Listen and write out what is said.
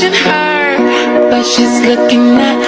watching her, but she's looking at